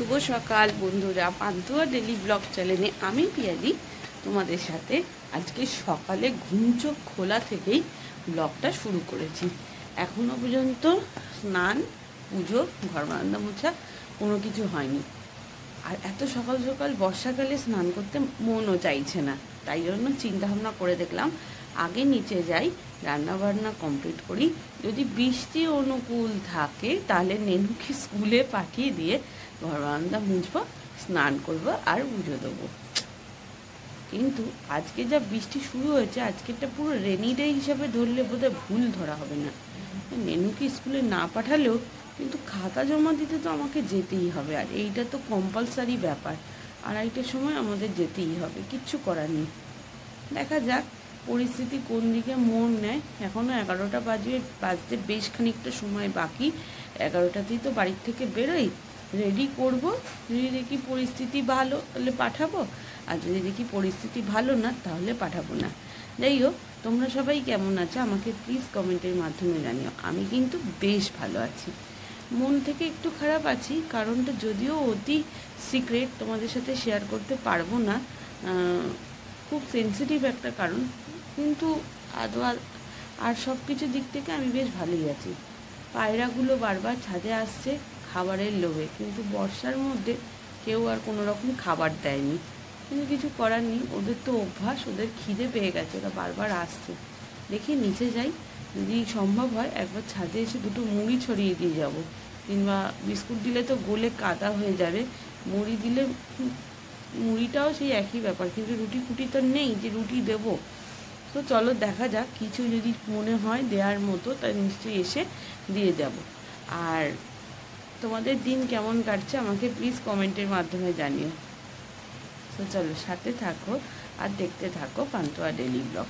শুভ সকাল বন্ধুরা, pantua daily blog চ্যানেলে আমি পিয়াদি তোমাদের সাথে আজকে সকালে ঘুম চোখ খোলা থেকেই ব্লগটা শুরু করেছি। এখনও পর্যন্ত স্নান, পুজো, ঘর মোছা কোনো কিছু হয়নি। আর এত সকাল সকাল বর্ষাকালে স্নান করতে মনও চাইছে না। তাই জন্য চিন্তা ভাবনা করে দেখলাম আগে নিচে যাই রান্না বান্না কমপ্লিট করি। যদি বৃষ্টি অনুকূল থাকে, তাহলে নেনুকে স্কুলে পাঠিয়ে দিয়ে ঘর বারান্দা মুছবো, স্নান করব আর পুজো দেবো। কিন্তু আজকে যা বৃষ্টি শুরু হয়েছে, আজকেরটা পুরো রেনি ডে হিসাবে ধরলে বোধহয় ভুল ধরা হবে না। নেনুকে স্কুলে না পাঠালেও কিন্তু খাতা জমা দিতে তো আমাকে যেতেই হবে, আর এইটা তো কম্পালসারি ব্যাপার। আড়াইটার সময় আমাদের যেতেই হবে, কিচ্ছু করার নেই। দেখা যাক পরিস্থিতি কোন দিকে মোড় নেয়। এখনও এগারোটা বাজে, বাজতে বেশ খানিকটা সময় বাকি। এগারোটাতেই তো বাড়ির থেকে বেরোই। রেডি করব। যদি দেখি পরিস্থিতি ভালো, তাহলে পাঠাবো। আর যদি দেখি পরিস্থিতি ভালো না, তাহলে পাঠাবো না। যাই হোক, তোমরা সবাই কেমন আছো? আমাকে প্লিজ কমেন্টের মাধ্যমে জানিও। আমি কিন্তু বেশ ভালো আছি। মন থেকে একটু খারাপ আছি, কারণটা যদিও অতি সিক্রেট তোমাদের সাথে শেয়ার করতে পারব না। খুব সেন্সিটিভ একটা কারণ। কিন্তু আদৌ আর সব কিছু দিক থেকে আমি বেশ ভালোই আছি। পায়রাগুলো বারবার ছাদে আসছে। খাবারের লোভে। কিন্তু বর্ষার মধ্যে কেউ আর কোনো রকম খাবার দেয়নি। কিন্তু কিছু করার নেই। ওদের তো অভ্যাস, ওদের খিদে পেয়ে গেছে। ওরা বারবার আসছে। দেখি নিচে যাই। যদি সম্ভব হয়, একবার ছাদে এসে দুটো মুড়ি ছড়িয়ে দিয়ে যাব। কিংবা বিস্কুট দিলে তো গোলে কাদা হয়ে যাবে। মুড়ি দিলে মুড়িটাও সেই একই ব্যাপার। কিন্তু রুটি ফুটি তো নেই যে রুটি দেব। তো চলো দেখা যাক। কিছু যদি মনে হয় দেওয়ার মতো তাই নিশ্চয়ই এসে দিয়ে যাব। আর তোমাদের দিন কেমন কাটছে আমাকে প্লিজ কমেন্টের মাধ্যমে জানিও। তো চলো, সাথে থাকো আর দেখতে থাকো পান্তুয়া ডেলি ব্লগ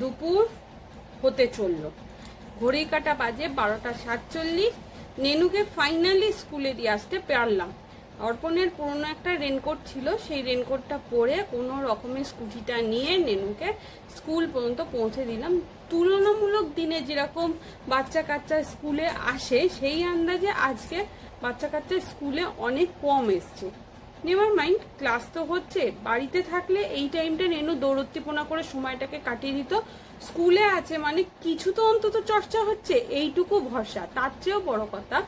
দুপুর হতে চলল। ঘড়ি কাটা বাজে বারোটা সাতচল্লিশ। নেনুকে ফাইনালি স্কুলে দিয়ে আসতে পারলাম। অর্পণের পুরনো একটা রেনকোট ছিল, সেই রেনকোটটা পরে কোনো রকমের স্কুটিটা নিয়ে নেনুকে স্কুল পর্যন্ত পৌঁছে দিলাম। তুলনামূলক দিনে যেরকম বাচ্চা কাচ্চা স্কুলে আসে, সেই আন্দাজে আজকে বাচ্চা কাচ্চা স্কুলে অনেক কম এসছে। নেভার মাইন্ড ক্লাস তো হচ্ছে। বাড়িতে থাকলে এই টাইমটা নেনু দৌড়ত্তিপোনা করে সময়টাকে কাটিয়ে দিত। স্কুলে আছে মানে কিছু তো অন্তত চর্চা হচ্ছে, এইটুকু ভরসা। তার চেয়েও বড় কথা,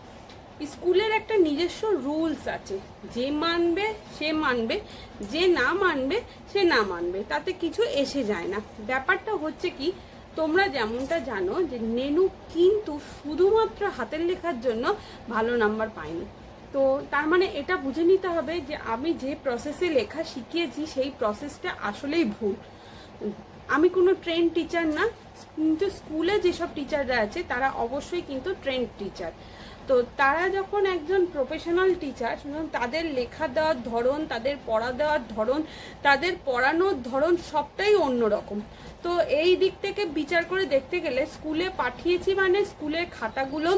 স্কুলের একটা নিজস্ব রুলস আছে। যে মানবে, সে মানবে, যে না মানবে, সে না মানবে, তাতে কিছু এসে যায় না। ব্যাপারটা হচ্ছে কি, তোমরা যেমনটা জানো যে নেনু কিন্তু শুধুমাত্র হাতের লেখার জন্য ভালো নাম্বার পায়নি। তো তার মানে এটা বুঝে নিতে হবে যে আমি যে প্রসেসে লেখা শিখিয়েছি, সেই প্রসেসটা আসলেই ভুল। আমি কোনো ট্রেন টিচার না, কিন্তু স্কুলে যেসব টিচাররা আছে, তারা অবশ্যই কিন্তু ট্রেন টিচার তো তারা যখন একজন প্রফেশনাল টিচার তাদের লেখা দেওয়ার ধরন, তাদের পড়া দেওয়ার ধরন, তাদের পড়ানোর ধরন সবটাই অন্যরকম। তো এই দিক থেকে বিচার করে দেখতে গেলে স্কুলে পাঠিয়েছি মানে স্কুলের খাতাগুলো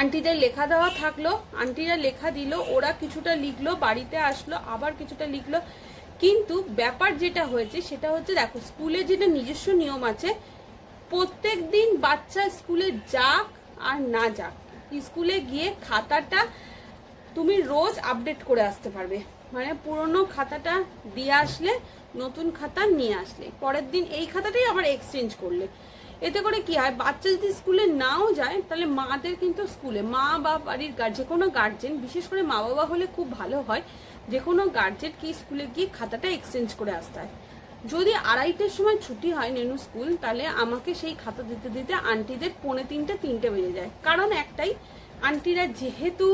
আন্টিদের লেখা দেওয়া থাকল, আন্টিরা লেখা দিল, ওরা কিছুটা লিখলো, বাড়িতে আসলো, আবার কিছুটা লিখলো। কিন্তু ব্যাপার যেটা হয়েছে, সেটা হচ্ছে দেখো, স্কুলে যেটা নিজস্ব নিয়ম আছে, প্রত্যেক দিন বাচ্চা স্কুলে যাক আর না যাক, স্কুলে গিয়ে খাতাটা তুমি রোজ আপডেট করে আসতে পারবে। মানে পুরনো খাতাটা দিয়ে আসলে, নতুন খাতা নিয়ে আসলে। পরের দিন এই খাতাটাই আবার এক্সচেঞ্জ করলে। এতে করে কি হয়? বাচ্চা যদি স্কুলে নাও যায়, তাহলে মাদের কিন্তু স্কুলে, মা বা বাড়ির যে কোনো গার্জেন বিশেষ করে মা বাবা হলে খুব ভালো হয়, যে কোনো গার্জেন কি স্কুলে গিয়ে খাতাটা এক্সচেঞ্জ করে আসতে হয়। যদি আড়াইটের সময় ছুটি হয় নেনু স্কুল, তাহলে আমাকে সেই খাতা দিতে দিতে আন্টিদের পৌনে তিনটে তিনটে বেজে যায়। কারণ একটাই, আন্টিরা যেহেতু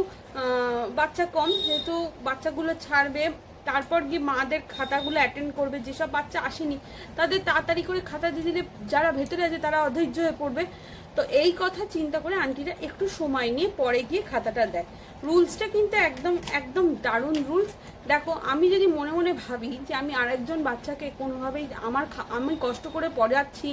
বাচ্চা কম, যেহেতু বাচ্চাগুলো ছাড়বে তারপর গিয়ে মাদের খাতাগুলো অ্যাটেন্ড করবে, যেসব বাচ্চা আসেনি, তাদের তাড়াতাড়ি করে খাতা দিয়ে দিলে যারা ভেতরে আছে তারা অধৈর্য হয়ে পড়বে। তো এই কথা চিন্তা করে আন্টিরা একটু সময় নিয়ে পরে গিয়ে খাতাটা দেয়। রুলসটা কিন্তু একদম একদম দারুণ রুলস। দেখো, আমি যদি মনে মনে ভাবি যে আমি আরেকজন বাচ্চাকে কোনোভাবেই আমার আমি কষ্ট করে পড়াচ্ছি,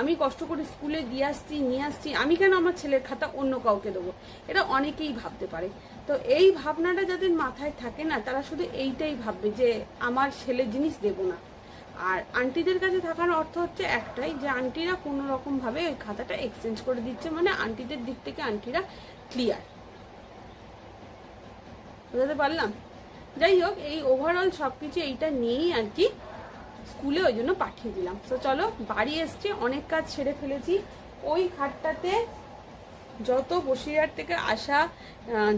আমি কষ্ট করে স্কুলে দিয়ে আসছি, নিয়ে আসছি, আমি কেন আমার ছেলের খাতা অন্য কাউকে দেবো? এটা অনেকেই ভাবতে পারে। তো এই ভাবনাটা যাদের মাথায় থাকে না, তারা শুধু এইটাই ভাববে যে আমার ছেলের জিনিস দেব না। আর আন্টিদের কাছে থাকার অর্থ হচ্ছে একটাই, যে আন্টিরা কোনো রকমভাবে ওই খাতাটা এক্সচেঞ্জ করে দিচ্ছে মানে আন্টিদের দিক থেকে আন্টিরা ক্লিয়ার বোঝাতে পারলাম? যাই হোক, এই ওভারঅল সব কিছু এইটা নিয়েই আর কি স্কুলে ওই জন্য পাঠিয়ে দিলাম। তো চলো, বাড়ি এসছে, অনেক কাজ ছেড়ে ফেলেছি। ওই খাটটাতে যত বসিরহাট থেকে আসা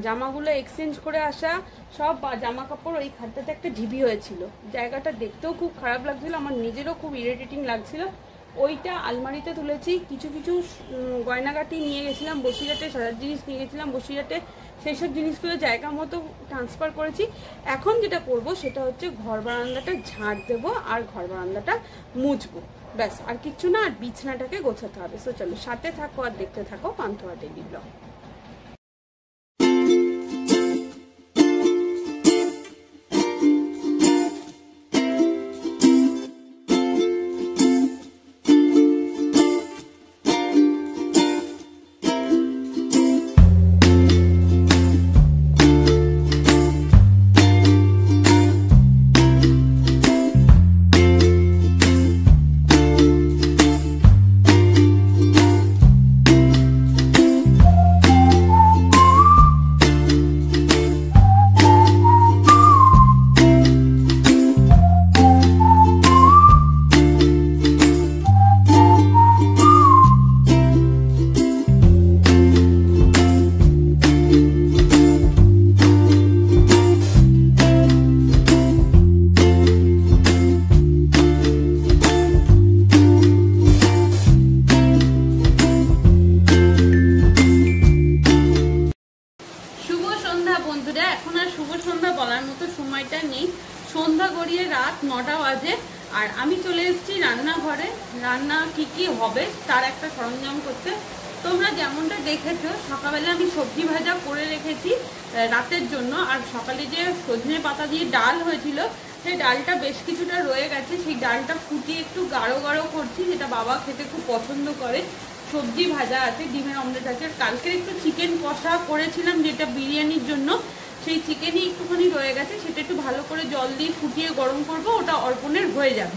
জামাগুলো এক্সচেঞ্জ করে আসা, সব জামা কাপড় ওই খাটটাতে একটা ঢিবি হয়েছিল। জায়গাটা দেখতেও খুব খারাপ লাগছিল, আমার নিজেরও খুব ইরিটেটিং লাগছিল। ওইটা আলমারিতে তুলেছি, কিছু কিছু গয়নাগাটি নিয়ে গেছিলাম, বসিরহাটে সাজার জিনিস নিয়ে গেছিলাম, বসিরহাটে সেই সব জিনিসগুলো জায়গা মতো ট্রান্সফার করেছি। এখন যেটা করব, সেটা হচ্ছে ঘর বারান্দাটা ঝাড় দেবো আর ঘর বারান্দাটা মুছবো। ব্যাস, আর কিচ্ছু না, আর বিছনাটাকে গোছাতে হবে। সো চলো, সাথে থাকো আর দেখতে থাকো পান্থোয়া ডেলি ব্লগ রাতের জন্য। আর সকালে যে সজনে পাতা দিয়ে ডাল হয়েছিল, সেই ডালটা বেশ কিছুটা রয়ে গেছে। সেই ডালটা ফুটিয়ে একটু গাঢ় গাঢ় করছি, যেটা বাবা খেতে খুব পছন্দ করে। সবজি ভাজা আছে, ডিমের অমলেট আছে। আর কালকে একটু চিকেন কষা করেছিলাম, যেটা বিরিয়ানির জন্য। সেই চিকেনই একটুখানি রয়ে গেছে, সেটা একটু ভালো করে জল দিয়ে ফুটিয়ে গরম করব, ওটা অর্পণের হয়ে যাবে।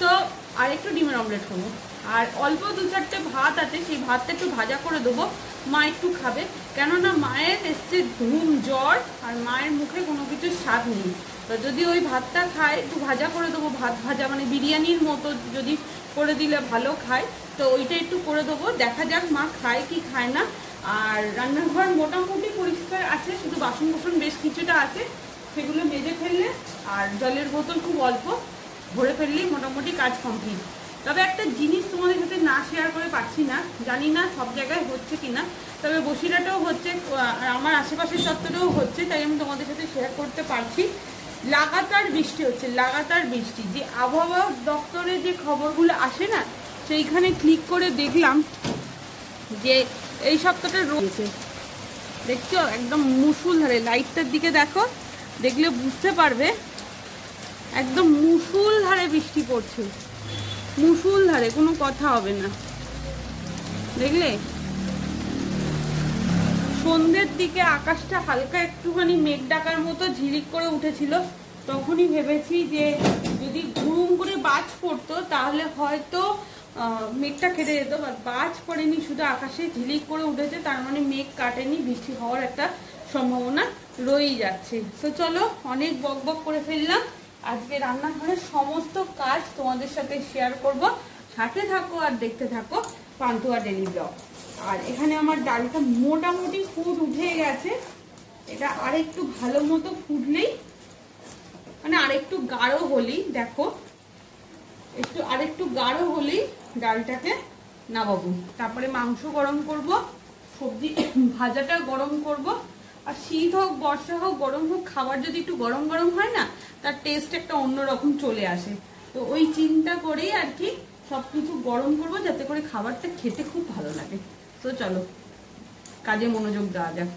তো আর একটু ডিমের অমলেট করব। আর অল্প দু চারটে ভাত আছে, সেই ভাতটা একটু ভাজা করে দেবো। মা একটু খাবে। কেননা মায়ের এসছে ঘুম, জ্বর, আর মায়ের মুখে কোনো কিছু স্বাদ নেই। তো যদি ওই ভাতটা খায়, একটু ভাজা করে দেবো, ভাত ভাজা মানে বিরিয়ানির মতো যদি করে দিলে ভালো খায়। তো ওইটা একটু করে দেবো। দেখা যাক মা খায় কি খায় না। আর রান্নাঘর মোটামুটি পরিষ্কার আছে, শুধু বাসন বাসন বেশ কিছুটা আছে। সেগুলো মেজে ফেললে, আর জলের বোতল খুব অল্প। ভরে ফেললেই মোটামুটি কাজ কমপ্লিট তবে একটা জিনিস তোমাদের সাথে না শেয়ার করে পাচ্ছি না, জানি না সব জায়গায় হচ্ছে কি না তবে বসিরাটাও হচ্ছে আমার আশেপাশের চত্বরেও হচ্ছে, তাই আমি তোমাদের সাথে শেয়ার করতে পারছি। লাগাতার বৃষ্টি হচ্ছে, লাগাতার বৃষ্টি। যে আবহাওয়া দপ্তরে যে খবরগুলো আসে না, সেইখানে ক্লিক করে দেখলাম যে এই সপ্তাহটা রয়েছে দেখছ? একদম মুসুল ধারে লাইটটার দিকে দেখো, দেখলে বুঝতে পারবে, একদম মুসুল ধারে বৃষ্টি পড়ছে। মুসুল ধারে, কোনো কথা হবে না। দেখলে? সন্ধ্যের দিকে আকাশটা হালকা একটুখানি মেঘ ডাকার মতো ঝিলিক করে উঠেছিল। তখনই ভেবেছি যে যদি ঘুরুম করে বাজ পড়তো, তাহলে হয়তো মেঘটা কেটে যেত। বা বাজ পড়েনি, শুধু আকাশে ঝিলিক করে উঠেছে। তার মানে মেঘ কাটেনি, বৃষ্টি হওয়ার একটা সম্ভাবনা রয়েই যাচ্ছে। তো চলো, অনেক বক বক করে ফেললাম। আজকে রান্নাঘরের সমস্ত কাজ তোমাদের সাথে শেয়ার করব। সাথে থাকো আর দেখতে থাকো পান্তুয়া ডেলি ব্লগ আর এখানে আমার ডালটা মোটামুটি ফুট উঠে গেছে। এটা আরেকটু ভালো মতো ফুটলেই মানে আরেকটু গাঢ় হলেই, দেখো, একটু আরেকটু গাঢ় হলেই ডালটাকে নামাবো। তারপরে মাংস গরম করব, সবজি, ভাজাটা গরম করব। আর শীত হোক, বর্ষা হোক, গরম হোক, খাবার যদি একটু গরম গরম হয় না, তার টেস্ট একটা অন্যরকম চলে আসে। তো ওই চিন্তা করেই আর কি সব কিছু গরম করব, যাতে করে খাবারটা খেতে খুব ভালো লাগে। তো চলো, কাজে মনোযোগ দেওয়া যাক।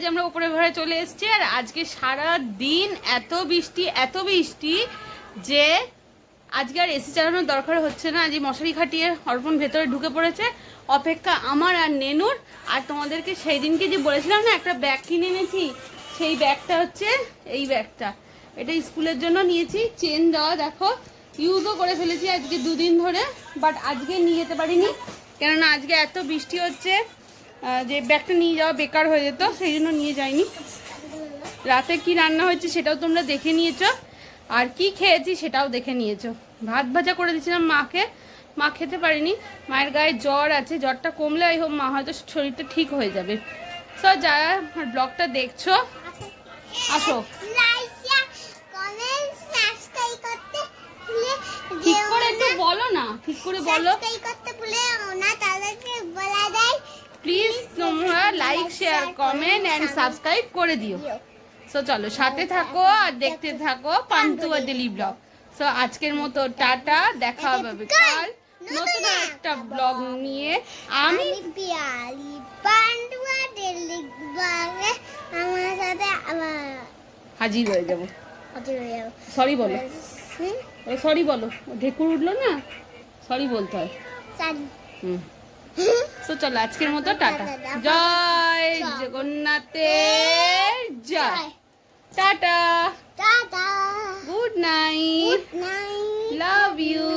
আজ আমরা উপরে ঘরে চলে এসেছি আর আজকে সারা দিন এত বৃষ্টি এত বৃষ্টি যে আজকে আর এসি চালানোর দরকার হচ্ছে না। আজ মশারি খাটিয়ে অর্পণ ভেতরে ঢুকে পড়েছে। অপেক্ষা আমার আর নেনুর। আর তোমাদেরকে সেই দিনকে যে বলেছিলাম না, একটা ব্যাগ কিনে এনেছি। সেই ব্যাগটা হচ্ছে এই ব্যাগটা। এটা স্কুলের জন্য নিয়েছি। চেন দেওয়া, দেখো, ইউজও করে ফেলেছি আজকে দুদিন ধরে বাট আজকে নিয়ে যেতে পারিনি। কেননা আজকে এত বৃষ্টি হচ্ছে। যে ব্যাগটা নিয়ে যাওয়া বেকার হয়ে যেত, সেই জন্য নিয়ে যাইনি। রাতে কি রান্না হয়েছে সেটাও তোমরা দেখে নিয়েছ। আর কি খেয়েছি সেটাও দেখে নিয়েছো। ভাত ভাজা করে দিয়েছিলাম মাকে। মা খেতে পারেনি। মায়ের গায়ে জ্বর আছে, জ্বরটা কমলে আই হোক মা হয়তো শরীরটা ঠিক হয়ে যাবে। সো যারা আমার ব্লগটা দেখছ, আসো। ঠিক করে একটু বলো না, ঠিক করে বলো। করতে ভুলে তাদেরকে বলা যায় প্লিজ তোমরা like share comment and subscribe করে দিও সো চলো সাথে থাকো আর দেখতে থাকো পান্তুয়া ডেলি ব্লগ সো আজকের মতো টাটা দেখা হবে কাল নতুন একটা ব্লগ নিয়ে আমি পিয়ালি পান্ডুয়া দিল্লি বাগে আমার সাথে হাজির হয়ে যাব। হাজির হয়ে যাব। সরি বলো। সরি বলো। ঢেকুর উঠল না? সরি বলতে হয়। সারি হুম। তো চলো আজকের মতো টাটা জয় জগন্নাথের জয় tata tata good night love you